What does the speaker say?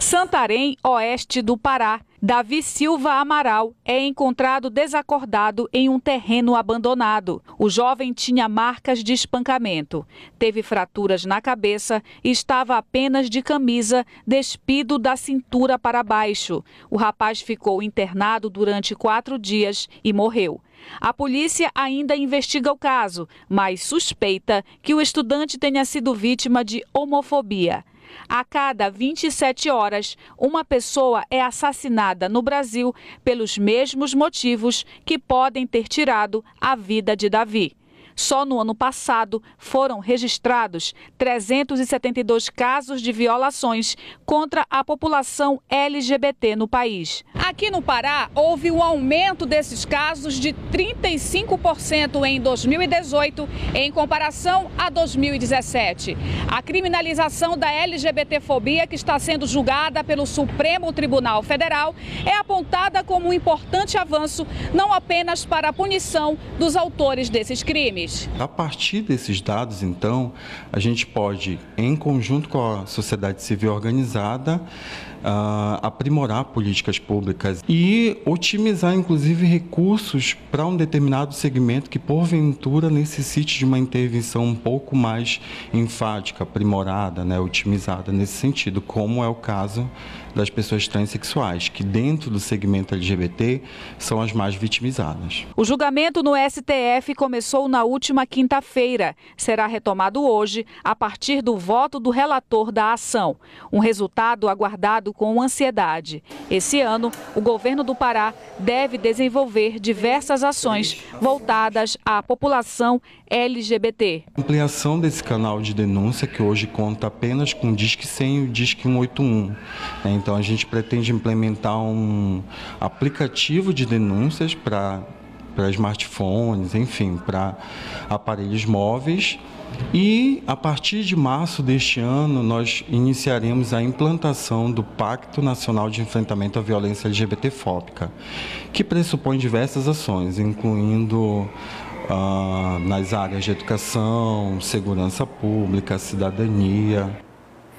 Santarém, oeste do Pará. Davi Silva Amaral é encontrado desacordado em um terreno abandonado. O jovem tinha marcas de espancamento, teve fraturas na cabeça e estava apenas de camisa, despido da cintura para baixo. O rapaz ficou internado durante quatro dias e morreu. A polícia ainda investiga o caso, mas suspeita que o estudante tenha sido vítima de homofobia. A cada 27 horas, uma pessoa é assassinada no Brasil pelos mesmos motivos que podem ter tirado a vida de Davi. Só no ano passado foram registrados 372 casos de violações contra a população LGBT no país. Aqui no Pará, houve um aumento desses casos de 35% em 2018 em comparação a 2017. A criminalização da LGBTfobia, que está sendo julgada pelo Supremo Tribunal Federal, é apontada como um importante avanço não apenas para a punição dos autores desses crimes. A partir desses dados, então, a gente pode, em conjunto com a sociedade civil organizada, uh, aprimorar políticas públicas e otimizar, inclusive, recursos para um determinado segmento que, porventura, necessite de uma intervenção um pouco mais enfática, aprimorada, né, otimizada nesse sentido, como é o caso das pessoas transexuais, que dentro do segmento LGBT são as mais vitimizadas. O julgamento no STF começou na última quinta-feira. Será retomado hoje, a partir do voto do relator da ação. Um resultado aguardado com ansiedade. Esse ano, o governo do Pará deve desenvolver diversas ações voltadas à população LGBT. Ampliação desse canal de denúncia, que hoje conta apenas com o Disque 100 e o Disque 181. Né? Então, a gente pretende implementar um aplicativo de denúncias para para smartphones, enfim, para aparelhos móveis e a partir de março deste ano, nós iniciaremos a implantação do Pacto Nacional de Enfrentamento à Violência LGBTfóbica, que pressupõe diversas ações, incluindo ah, nas áreas de educação, segurança pública, cidadania.